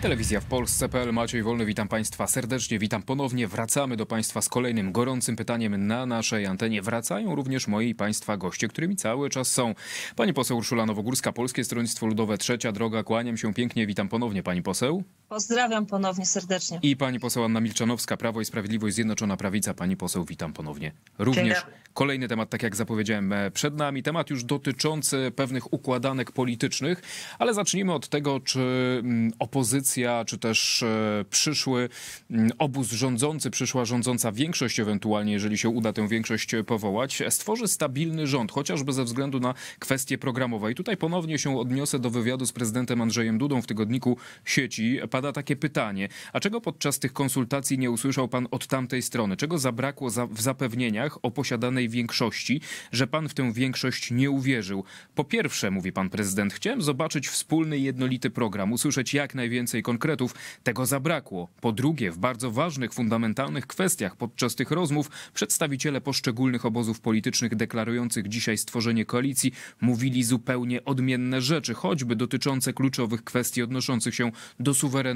Telewizja w Polsce.pl, Maciej Wolny, witam Państwa serdecznie, witam ponownie. Wracamy do Państwa z kolejnym gorącym pytaniem na naszej antenie. Wracają również moi Państwa goście, którymi cały czas są. Pani poseł Urszula Nowogórska, Polskie Stronnictwo Ludowe, Trzecia Droga, kłaniam się pięknie, witam ponownie Pani poseł. Pozdrawiam ponownie serdecznie. I Pani poseł Anna Milczanowska, Prawo i Sprawiedliwość, Zjednoczona Prawica, Pani poseł, witam ponownie. Również kolejny temat, tak jak zapowiedziałem e, przed nami, temat już dotyczący pewnych układanek politycznych, ale zacznijmy od tego, czy mm, opozycja czy też e, przyszły mm, obóz rządzący, przyszła rządząca większość ewentualnie, jeżeli się uda tę większość powołać, stworzy stabilny rząd, chociażby ze względu na kwestie programowe. I tutaj ponownie się odniosę do wywiadu z prezydentem Andrzejem Dudą w tygodniku sieci. Pada takie pytanie, a czego podczas tych konsultacji nie usłyszał pan od tamtej strony? Czego zabrakło w zapewnieniach o posiadanej większości, że pan w tę większość nie uwierzył? Po pierwsze, mówi pan prezydent, chciałem zobaczyć wspólny, jednolity program, usłyszeć jak najwięcej więcej konkretów, tego zabrakło. Po drugie, w bardzo ważnych, fundamentalnych kwestiach podczas tych rozmów przedstawiciele poszczególnych obozów politycznych deklarujących dzisiaj stworzenie koalicji mówili zupełnie odmienne rzeczy, choćby dotyczące kluczowych kwestii odnoszących się do suwerenności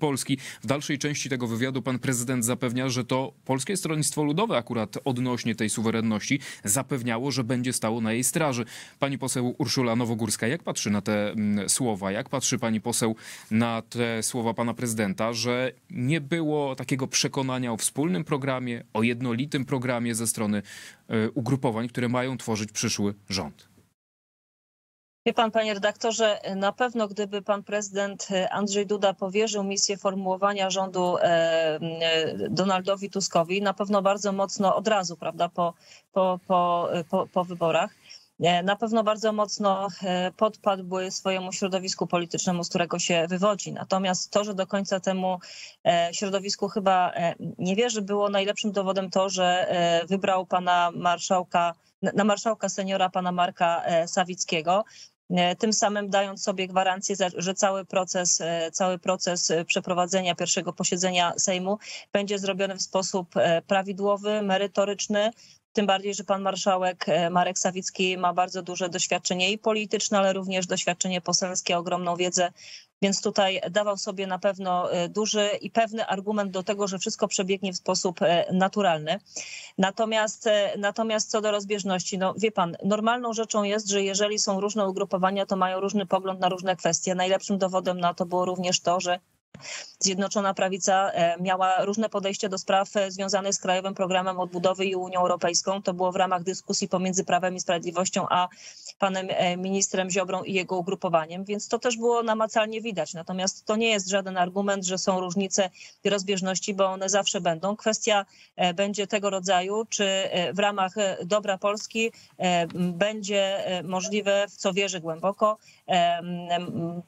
Polski. W dalszej części tego wywiadu pan prezydent zapewnia, że to Polskie Stronnictwo Ludowe akurat odnośnie tej suwerenności zapewniało, że będzie stało na jej straży. Pani poseł Urszula Nowogórska, jak patrzy na te mm, słowa? Jak patrzy pani poseł na te słowa pana prezydenta, że nie było takiego przekonania o wspólnym programie, o jednolitym programie ze strony e, ugrupowań, które mają tworzyć przyszły rząd. Wie pan, panie redaktorze, na pewno gdyby pan prezydent Andrzej Duda powierzył misję formułowania rządu e, Donaldowi Tuskowi, na pewno bardzo mocno od razu, prawda, po, po, po, po, po wyborach, E, na pewno bardzo mocno e, podpadł swojemu środowisku politycznemu, z którego się wywodzi. Natomiast to, że do końca temu e, środowisku chyba nie wierzy, było najlepszym dowodem to, że wybrał pana marszałka, na marszałka seniora pana Marka Sawickiego tym samym dając sobie gwarancję, że cały proces, cały proces przeprowadzenia pierwszego posiedzenia Sejmu będzie zrobiony w sposób prawidłowy, merytoryczny, tym bardziej, że pan marszałek e, Marek Sawicki ma bardzo duże doświadczenie i polityczne, ale również doświadczenie poselskie, ogromną wiedzę więc tutaj dawał sobie na pewno e, duży i pewny argument do tego, że wszystko przebiegnie w sposób e, naturalny. Natomiast, natomiast co do rozbieżności, no wie pan, normalną rzeczą jest, że jeżeli są różne ugrupowania, to mają różny pogląd na różne kwestie. Najlepszym dowodem na to było również to, że Zjednoczona Prawica e, miała różne podejście do spraw e, związanych z Krajowym Programem Odbudowy i Unią Europejską. To było w ramach dyskusji pomiędzy Prawem i Sprawiedliwością a panem e, ministrem Ziobrą i jego ugrupowaniem, więc to też było namacalnie widać. Natomiast to nie jest żaden argument, że są różnice i rozbieżności, bo one zawsze będą. Kwestia będzie tego rodzaju, czy w ramach dobra Polski będzie możliwe, w co wierzę głęboko,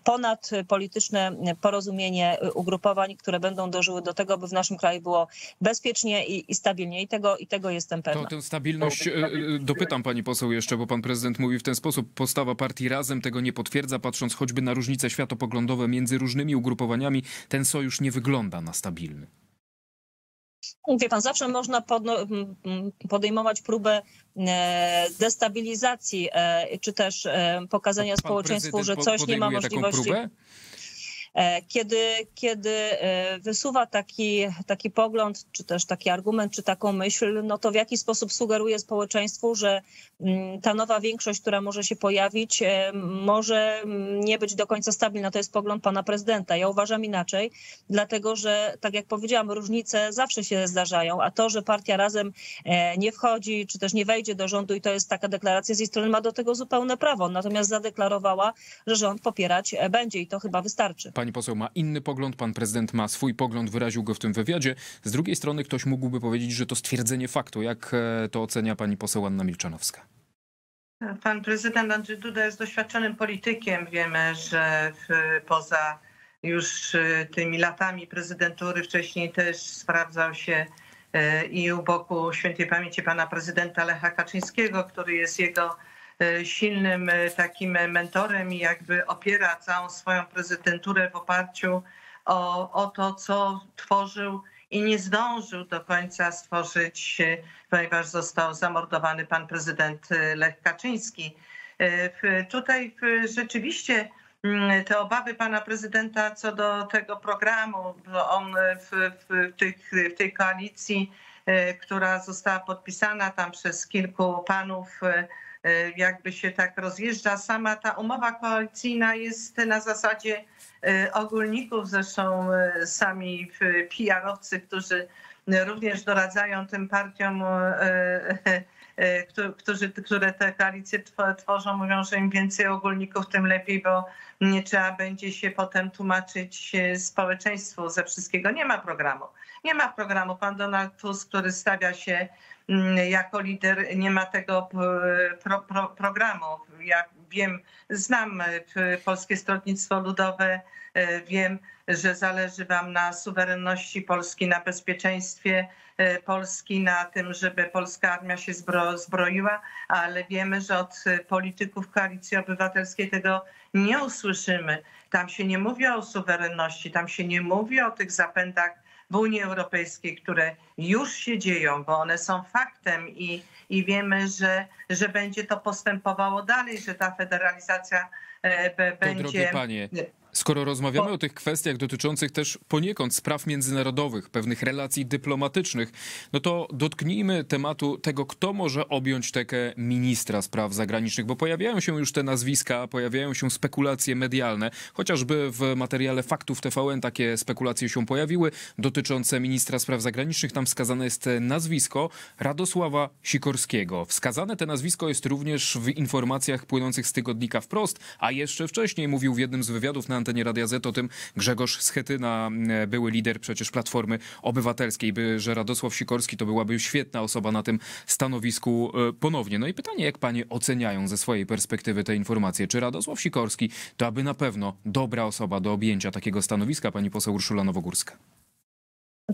ponad polityczne porozumienie ugrupowań, które będą dążyły do tego, by w naszym kraju było bezpiecznie i, i stabilnie. I tego, I tego jestem pewna. To tę stabilność e, e, dopytam pani poseł jeszcze, bo pan prezydent mówi w ten sposób, postawa partii Razem tego nie potwierdza, patrząc choćby na różnice światopoglądowe między różnymi ugrupowaniami, ten sojusz nie wygląda na stabilny. Wie pan, zawsze można podejmować próbę e, destabilizacji, czy też pokazania społeczeństwu, że coś nie ma możliwości. E, kiedy, kiedy e, wysuwa taki, taki pogląd, czy też taki argument, czy taką myśl, no to w jaki sposób sugeruje społeczeństwu, że mm, ta nowa większość, która może się pojawić, e, może mm, nie być do końca stabilna. To jest pogląd pana prezydenta. Ja uważam inaczej, dlatego że, tak jak powiedziałam, różnice zawsze się zdarzają, a to, że partia razem nie wchodzi, czy też nie wejdzie do rządu i to jest taka deklaracja z jej strony, ma do tego zupełne prawo. Natomiast zadeklarowała, że rząd popierać będzie i to chyba wystarczy. Pani poseł ma inny pogląd, pan prezydent ma swój pogląd, wyraził go w tym wywiadzie. Z drugiej strony ktoś mógłby powiedzieć, że to stwierdzenie faktu. Jak e, to ocenia pani poseł Anna Milczanowska? Pan prezydent Andrzej Duda jest doświadczonym politykiem. Wiemy, że poza już e, tymi latami prezydentury wcześniej też sprawdzał się e, i u boku świętej pamięci pana prezydenta Lecha Kaczyńskiego, który jest jego silnym e, takim mentorem i jakby opiera całą swoją prezydenturę w oparciu o, o to, co tworzył i nie zdążył do końca stworzyć, e, ponieważ został zamordowany pan prezydent Lech Kaczyński. Tutaj rzeczywiście mm, te obawy pana prezydenta co do tego programu, on w, w, tych, w tej koalicji, która została podpisana tam przez kilku panów, jakby się tak rozjeżdża. Sama ta umowa koalicyjna jest na zasadzie ogólników, zresztą sami PR-owcy, którzy również doradzają tym partiom, którzy, które te koalicje tworzą, mówią, że im więcej ogólników, tym lepiej, bo nie trzeba będzie się potem tłumaczyć społeczeństwu ze wszystkiego. Nie ma programu. Nie ma programu. Pan Donald Tusk, który stawia się jako lider, nie ma tego pro, pro, programu. Ja wiem, znam Polskie Stronnictwo Ludowe, wiem, że zależy wam na suwerenności Polski, na bezpieczeństwie Polski, na tym, żeby polska armia się zbro, zbroiła, ale wiemy, że od polityków Koalicji Obywatelskiej tego nie usłyszymy. Tam się nie mówi o suwerenności, tam się nie mówi o tych zapędach w Unii Europejskiej, które już się dzieją, bo one są faktem i, i wiemy, że, że będzie to postępowało dalej, że ta federalizacja e, będzie. Drogie panie, Skoro rozmawiamy o tych kwestiach dotyczących też poniekąd spraw międzynarodowych, pewnych relacji dyplomatycznych, no to dotknijmy tematu tego, kto może objąć tekę ministra spraw zagranicznych, bo pojawiają się już te nazwiska, pojawiają się spekulacje medialne, chociażby w materiale faktów TVN takie spekulacje się pojawiły dotyczące ministra spraw zagranicznych. Tam wskazane jest nazwisko Radosława Sikorskiego. Wskazane te nazwisko jest również w informacjach płynących z tygodnika wprost, a jeszcze wcześniej mówił w jednym z wywiadów na antenie Radia Z o tym Grzegorz Schetyna, e, były lider przecież Platformy Obywatelskiej, by, że Radosław Sikorski to byłaby świetna osoba na tym stanowisku e, ponownie. No i pytanie, jak panie oceniają ze swojej perspektywy te informacje? Czy Radosław Sikorski to aby na pewno dobra osoba do objęcia takiego stanowiska, pani poseł Urszula Nowogórska?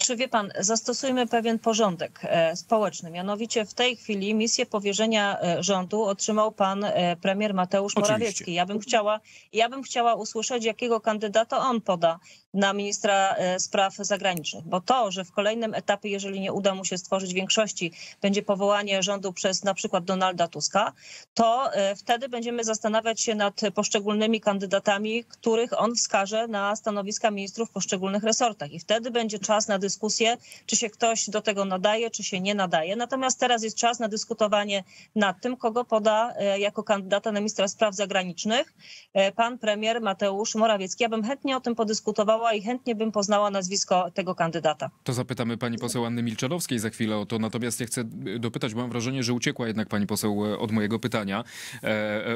Czy wie pan, zastosujmy pewien porządek e, społeczny. Mianowicie w tej chwili misję powierzenia e, rządu otrzymał pan e, premier Mateusz Morawiecki. Ja bym chciała, ja bym chciała usłyszeć, jakiego kandydata on poda na ministra spraw zagranicznych. Bo to, że w kolejnym etapie, jeżeli nie uda mu się stworzyć większości, będzie powołanie rządu przez na przykład Donalda Tuska, to wtedy będziemy zastanawiać się nad poszczególnymi kandydatami, których on wskaże na stanowiska ministrów w poszczególnych resortach. I wtedy będzie czas na dyskusję, czy się ktoś do tego nadaje, czy się nie nadaje. Natomiast teraz jest czas na dyskutowanie nad tym, kogo poda e, jako kandydata na ministra spraw zagranicznych e, pan premier Mateusz Morawiecki. Ja bym chętnie o tym podyskutowała i chętnie bym poznała nazwisko tego kandydata. To zapytamy pani poseł Anny Milczanowskiej za chwilę o to. Natomiast ja chcę dopytać, bo mam wrażenie, że uciekła jednak pani poseł e, od mojego pytania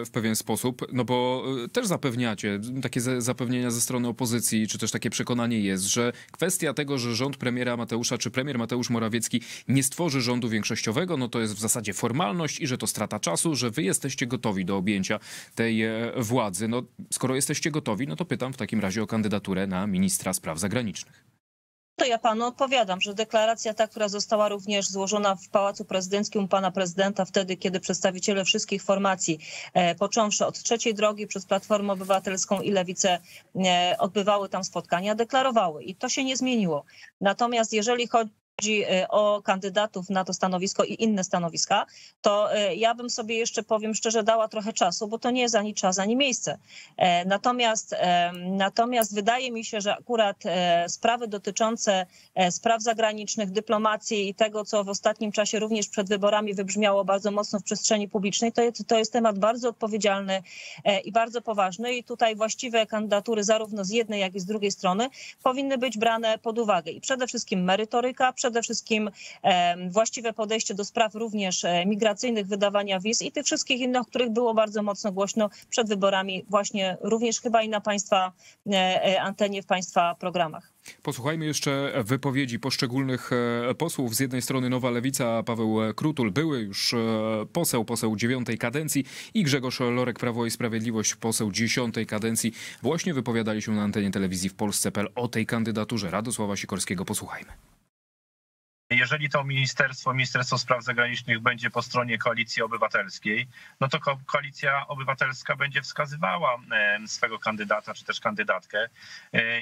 w pewien sposób, no bo też zapewniacie, takie zapewnienia ze strony opozycji, czy też takie przekonanie jest, że kwestia tego, że rząd premiera Mateusza, czy premier Mateusz Morawiecki nie stworzy rządu większościowego, no to jest w zasadzie formalność i że to strata czasu, że wy jesteście gotowi do objęcia tej e, władzy. No, skoro jesteście gotowi, no to pytam w takim razie o kandydaturę na ministra spraw zagranicznych. To ja panu odpowiadam, że deklaracja ta, która została również złożona w Pałacu Prezydenckim u pana prezydenta, wtedy, kiedy przedstawiciele wszystkich formacji, e, począwszy od trzeciej drogi przez Platformę Obywatelską i Lewicę, e, odbywały tam spotkania, deklarowały i to się nie zmieniło. Natomiast jeżeli chodzi chodzi e, o kandydatów na to stanowisko i inne stanowiska, to e, ja bym sobie jeszcze, powiem szczerze, dała trochę czasu, bo to nie jest ani czas, ani miejsce. E, natomiast, natomiast wydaje mi się, że akurat sprawy dotyczące spraw zagranicznych, dyplomacji i tego, co w ostatnim czasie również przed wyborami wybrzmiało bardzo mocno w przestrzeni publicznej, to jest, to jest temat bardzo odpowiedzialny i bardzo poważny i tutaj właściwe kandydatury zarówno z jednej, jak i z drugiej strony powinny być brane pod uwagę i przede wszystkim merytoryka, przede wszystkim właściwe podejście do spraw również e, migracyjnych, wydawania wiz i tych wszystkich innych, których było bardzo mocno głośno przed wyborami, właśnie również chyba i na państwa e, e, antenie w państwa programach. Posłuchajmy jeszcze wypowiedzi poszczególnych posłów. Z jednej strony Nowa Lewica, Paweł Krutul, były już poseł, poseł dziewiątej kadencji i Grzegorz Lorek, Prawo i Sprawiedliwość, poseł dziesiątej kadencji. Właśnie wypowiadali się na antenie telewizji w Polsce.pl o tej kandydaturze Radosława Sikorskiego. Posłuchajmy. Jeżeli to ministerstwo, Ministerstwo Spraw Zagranicznych będzie po stronie Koalicji Obywatelskiej, no to Koalicja Obywatelska będzie wskazywała swego kandydata czy też kandydatkę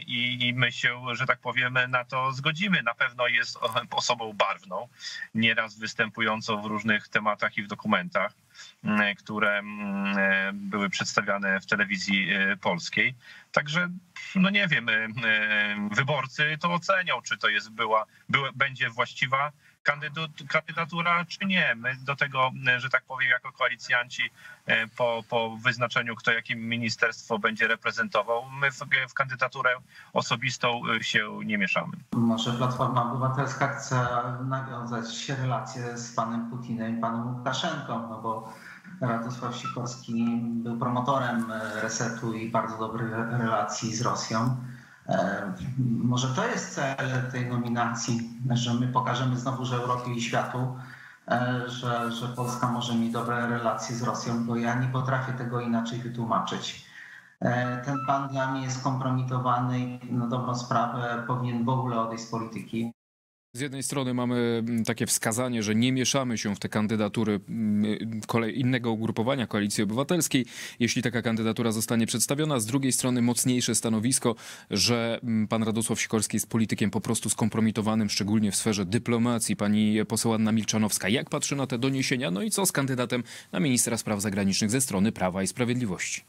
i, i my się, że tak powiem, na to zgodzimy. Na pewno jest osobą barwną, nieraz występującą w różnych tematach i w dokumentach które były przedstawiane w telewizji polskiej. Także, no nie wiem, wyborcy to ocenią, czy to jest była będzie właściwa kandydatura, czy nie. My do tego, że tak powiem, jako koalicjanci e, po, po wyznaczeniu, kto jakim ministerstwo będzie reprezentował, my w, w kandydaturę osobistą e, się nie mieszamy. Może Platforma Obywatelska chce nawiązać relacje z panem Putinem i panem Łukaszenką, no bo Radosław Sikorski był promotorem e, resetu i bardzo dobrych relacji z Rosją. E, może to jest cel tej nominacji, że my pokażemy znowu, że Europie i światu, e, że, że Polska może mieć dobre relacje z Rosją, bo ja nie potrafię tego inaczej wytłumaczyć. Ten pan dla mnie jest kompromitowany i na dobrą sprawę powinien w ogóle odejść z polityki. Z jednej strony mamy mm, takie wskazanie, że nie mieszamy się w te kandydatury mm, innego ugrupowania Koalicji Obywatelskiej, jeśli taka kandydatura zostanie przedstawiona. Z drugiej strony mocniejsze stanowisko, że mm, pan Radosław Sikorski jest politykiem po prostu skompromitowanym, szczególnie w sferze dyplomacji. Pani poseł Anna Milczanowska, jak patrzy na te doniesienia? No i co z kandydatem na ministra spraw zagranicznych ze strony Prawa i Sprawiedliwości?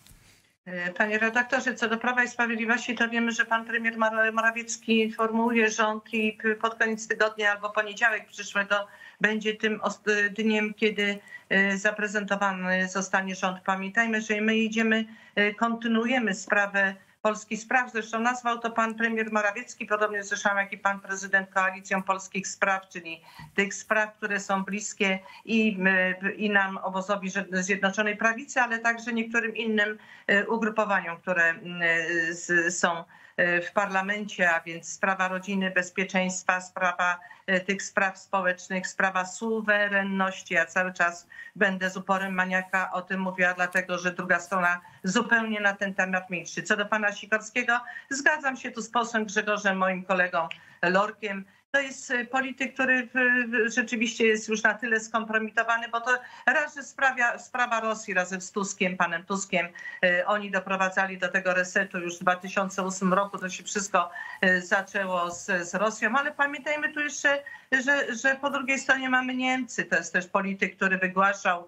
E, panie redaktorze, co do Prawa i Sprawiedliwości, to wiemy, że pan premier Morawiecki formułuje rząd i pod koniec tygodnia albo poniedziałek przyszłego będzie tym dniem, kiedy e, zaprezentowany zostanie rząd. Pamiętajmy, że my idziemy, e, kontynuujemy sprawę polskich spraw. Zresztą nazwał to pan premier Morawiecki, podobnie zresztą jak i pan prezydent Koalicją Polskich Spraw, czyli tych spraw, które są bliskie i, i nam, obozowi Zjednoczonej Prawicy, ale także niektórym innym e, ugrupowaniom, które są E, w parlamencie, a więc sprawa rodziny, bezpieczeństwa, sprawa e, tych spraw społecznych, sprawa suwerenności. Ja cały czas będę z uporem maniaka o tym mówiła, dlatego że druga strona zupełnie na ten temat milczy. Co do pana Sikorskiego, zgadzam się tu z posłem Grzegorzem, moim kolegą Lorkiem to jest y, polityk, który rzeczywiście jest już na tyle skompromitowany, bo to raz, że sprawia, sprawa Rosji razem z Tuskiem, panem Tuskiem, y, oni doprowadzali do tego resetu już w 2008 roku, to się wszystko y, zaczęło z, z Rosją, ale pamiętajmy tu jeszcze, że, że po drugiej stronie mamy Niemcy, to jest też polityk, który wygłaszał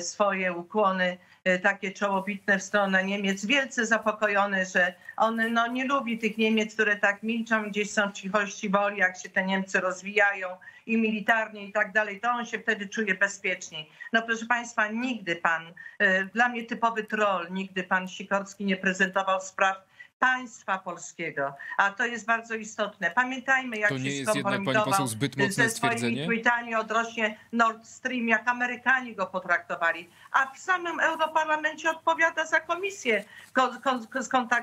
swoje ukłony e, takie czołobitne w stronę Niemiec, wielce zapokojony, że on no, nie lubi tych Niemiec, które tak milczą, gdzieś są w cichości woli, jak się te Niemcy rozwijają i militarnie i tak dalej, to on się wtedy czuje bezpieczniej. No proszę Państwa, nigdy pan, e, dla mnie typowy troll, nigdy pan Sikorski nie prezentował spraw państwa polskiego. A to jest bardzo istotne. Pamiętajmy, jak to nie się jest jednak, pani poseł, zbyt mocne ze stwierdzenie? tweetami odrośnie Nord Stream, jak Amerykanie go potraktowali. A w samym Europarlamencie odpowiada za komisję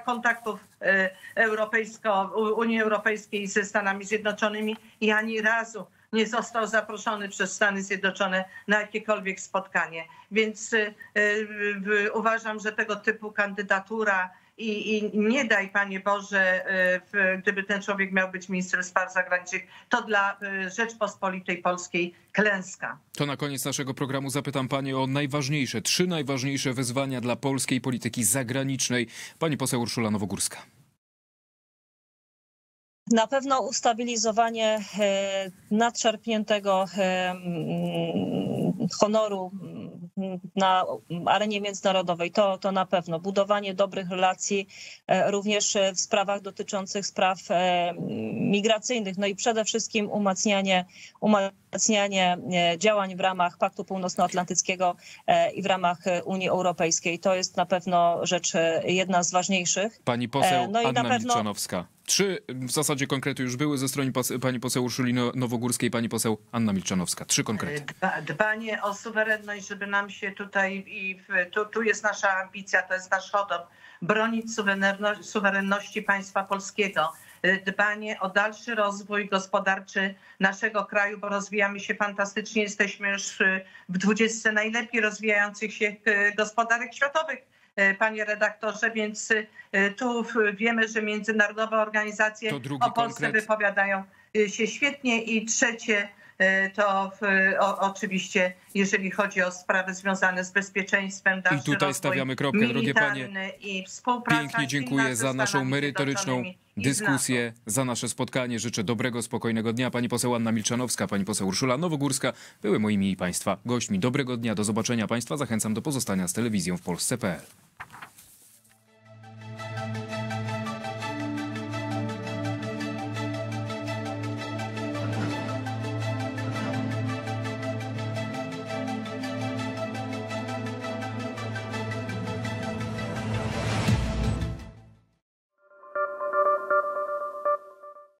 kontaktów e, europejsko, Unii Europejskiej ze Stanami Zjednoczonymi i ani razu nie został zaproszony przez Stany Zjednoczone na jakiekolwiek spotkanie. Więc y, y, uważam, że tego typu kandydatura i, I, nie daj, Panie Boże, y, gdyby ten człowiek miał być ministrem spraw zagranicznych, to dla y, Rzeczpospolitej Polskiej klęska. To na koniec naszego programu zapytam Panie o najważniejsze, trzy najważniejsze wyzwania dla polskiej polityki zagranicznej. Pani poseł Urszula Nowogórska. Na pewno ustabilizowanie e, nadszarpniętego e, honoru na arenie międzynarodowej. To, to na pewno. Budowanie dobrych relacji e, również w sprawach dotyczących spraw migracyjnych. No i przede wszystkim umacnianie, umacnianie działań w ramach Paktu Północnoatlantyckiego i w ramach Unii Europejskiej. To jest na pewno rzecz jedna z ważniejszych. Pani poseł no Anna pewno... Milczanowska. Trzy w zasadzie konkrety już były ze strony pani poseł Urszuli Nowogórskiej, pani poseł Anna Milczanowska. Trzy konkrety. Dbanie o suwerenność, żeby nam się tutaj, i tu, tu jest nasza ambicja, to jest nasz hodon, bronić suwerenności państwa polskiego. Dbanie o dalszy rozwój gospodarczy naszego kraju, bo rozwijamy się fantastycznie. Jesteśmy już w dwudziestce najlepiej rozwijających się gospodarek światowych E, panie redaktorze, więc tu wiemy, że międzynarodowe organizacje o Polsce konkret. wypowiadają y, się świetnie i trzecie y, to w, o, oczywiście, jeżeli chodzi o sprawy związane z bezpieczeństwem, dalszy tutaj stawiamy kropkę, drogie panie. I Pięknie dziękuję za naszą merytoryczną i dyskusję, za nasze spotkanie. Życzę dobrego, spokojnego dnia. Pani poseł Anna Milczanowska, pani poseł Urszula Nowogórska były moimi i państwa gośćmi. Dobrego dnia, do zobaczenia państwa. Zachęcam do pozostania z telewizją w Polsce.pl.